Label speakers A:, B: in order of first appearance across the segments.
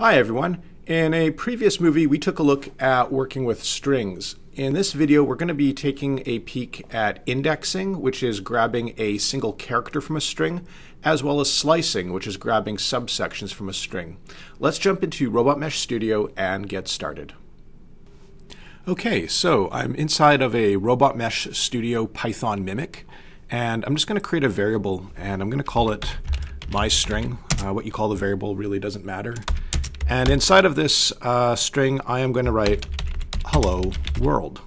A: Hi everyone. In a previous movie, we took a look at working with strings. In this video, we're going to be taking a peek at indexing, which is grabbing a single character from a string, as well as slicing, which is grabbing subsections from a string. Let's jump into Robot Mesh Studio and get started. Okay, so I'm inside of a Robot Mesh Studio Python mimic, and I'm just going to create a variable, and I'm going to call it my string. Uh, what you call the variable really doesn't matter. And inside of this uh, string, I am going to write hello world.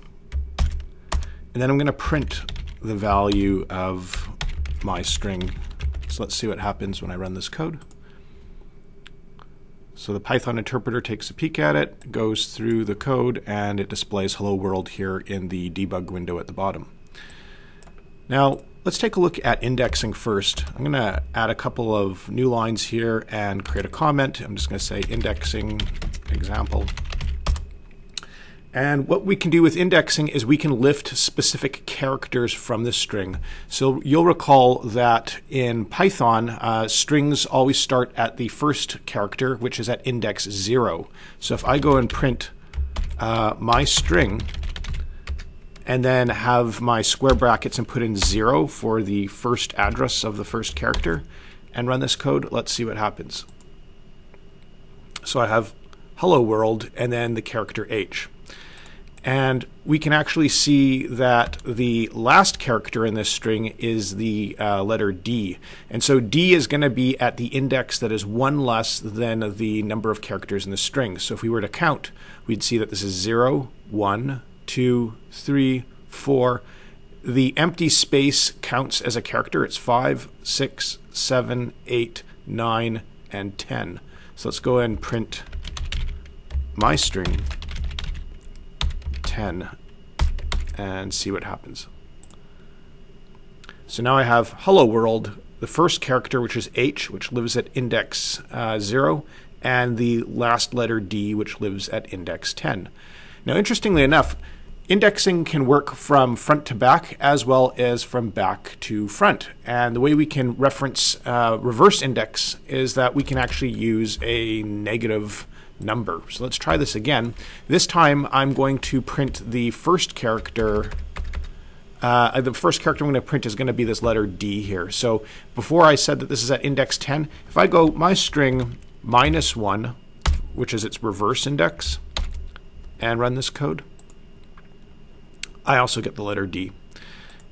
A: And then I'm going to print the value of my string. So let's see what happens when I run this code. So the Python interpreter takes a peek at it, goes through the code, and it displays hello world here in the debug window at the bottom. Now, Let's take a look at indexing first. I'm going to add a couple of new lines here and create a comment. I'm just going to say indexing example. And what we can do with indexing is we can lift specific characters from the string. So you'll recall that in Python, uh, strings always start at the first character, which is at index zero. So if I go and print uh, my string, and then have my square brackets and put in zero for the first address of the first character and run this code. Let's see what happens. So I have hello world and then the character H. And we can actually see that the last character in this string is the uh, letter D. And so D is going to be at the index that is one less than the number of characters in the string. So if we were to count, we'd see that this is 0, 1, two, three, four. The empty space counts as a character. It's five, six, seven, eight, nine, and 10. So let's go ahead and print my string 10 and see what happens. So now I have hello world, the first character, which is H, which lives at index uh, 0, and the last letter D, which lives at index 10. Now, interestingly enough, indexing can work from front to back as well as from back to front. And the way we can reference uh, reverse index is that we can actually use a negative number. So let's try this again. This time I'm going to print the first character. Uh, the first character I'm going to print is going to be this letter D here. So before I said that this is at index 10, if I go my string minus 1, which is its reverse index, and run this code, I also get the letter D.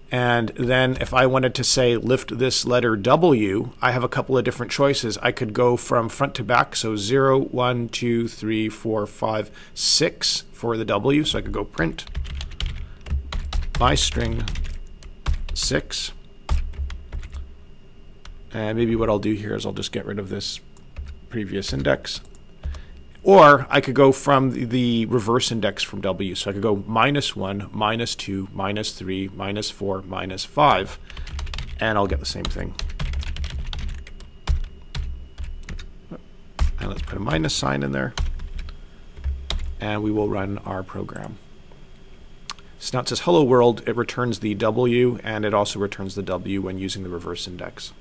A: And then if I wanted to say lift this letter W, I have a couple of different choices. I could go from front to back, so 0, 1, 2, 3, 4, 5, 6 for the W. So I could go print my string 6. And maybe what I'll do here is I'll just get rid of this previous index. Or I could go from the reverse index from W. So I could go minus 1, minus 2, minus 3, minus 4, minus 5, and I'll get the same thing. And let's put a minus sign in there, and we will run our program. So now it says hello world, it returns the W, and it also returns the W when using the reverse index.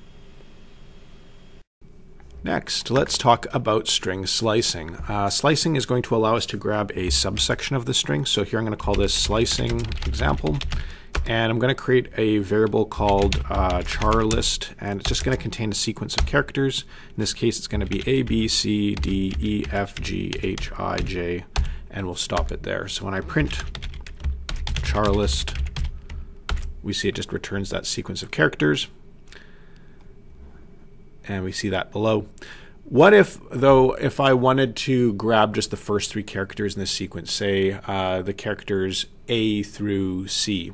A: Next, let's talk about string slicing. Uh, slicing is going to allow us to grab a subsection of the string. So here I'm going to call this slicing example. And I'm going to create a variable called uh, char list, and it's just going to contain a sequence of characters. In this case, it's going to be A, B, C, D, E, F, G, H, I, J, and we'll stop it there. So when I print char list, we see it just returns that sequence of characters and we see that below. What if, though, if I wanted to grab just the first three characters in this sequence, say uh, the characters A through C?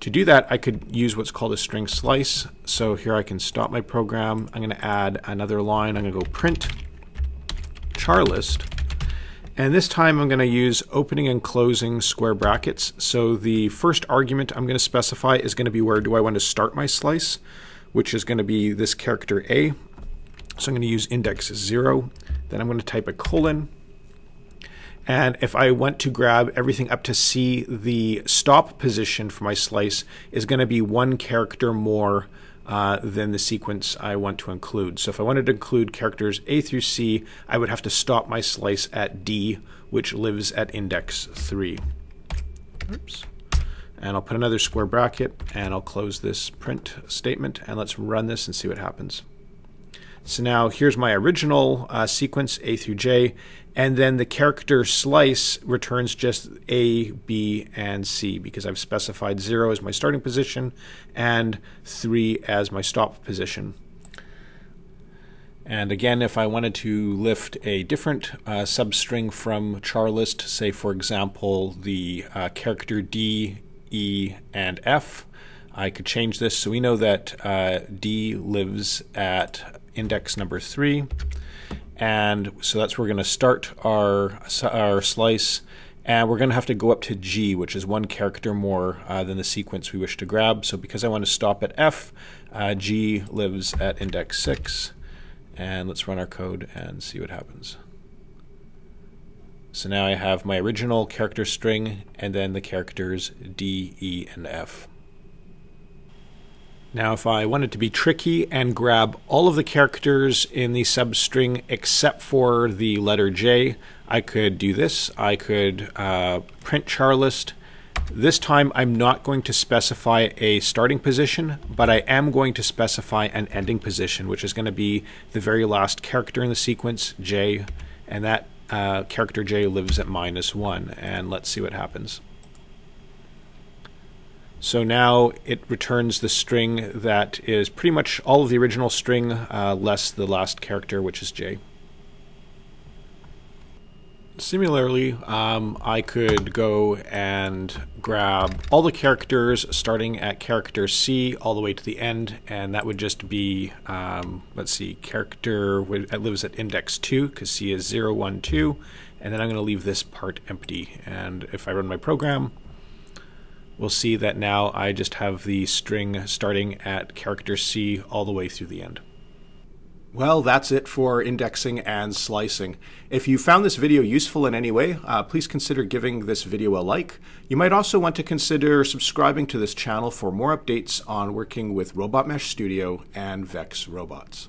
A: To do that, I could use what's called a string slice. So here I can stop my program. I'm going to add another line. I'm going to go print char list. And this time I'm going to use opening and closing square brackets. So the first argument I'm going to specify is going to be where do I want to start my slice which is going to be this character A. So I'm going to use index 0. Then I'm going to type a colon. And if I want to grab everything up to C, the stop position for my slice is going to be one character more uh, than the sequence I want to include. So if I wanted to include characters A through C, I would have to stop my slice at D, which lives at index 3. Oops. And I'll put another square bracket, and I'll close this print statement, and let's run this and see what happens. So now here's my original uh, sequence, A through J, and then the character slice returns just A, B, and C because I've specified 0 as my starting position and 3 as my stop position. And again, if I wanted to lift a different uh, substring from char list, say for example the uh, character D, E, and F, I could change this. So we know that uh, D lives at index number 3. And so that's where we're going to start our, our slice. And we're going to have to go up to G, which is one character more uh, than the sequence we wish to grab. So because I want to stop at F, uh, G lives at index 6. And let's run our code and see what happens. So now I have my original character string and then the characters D, E, and F. Now, if I wanted to be tricky and grab all of the characters in the substring except for the letter J, I could do this. I could uh, print char list. This time I'm not going to specify a starting position, but I am going to specify an ending position, which is going to be the very last character in the sequence, J, and that uh, character J lives at minus 1. And let's see what happens. So now it returns the string that is pretty much all of the original string, uh, less the last character, which is J. Similarly, um, I could go and grab all the characters starting at character C all the way to the end, and that would just be, um, let's see, character that lives at index 2, because C is 0, 1, 2, and then I'm going to leave this part empty. And if I run my program, we'll see that now I just have the string starting at character C all the way through the end. Well, that's it for indexing and slicing. If you found this video useful in any way, uh, please consider giving this video a like. You might also want to consider subscribing to this channel for more updates on working with Robot Mesh Studio and Vex robots.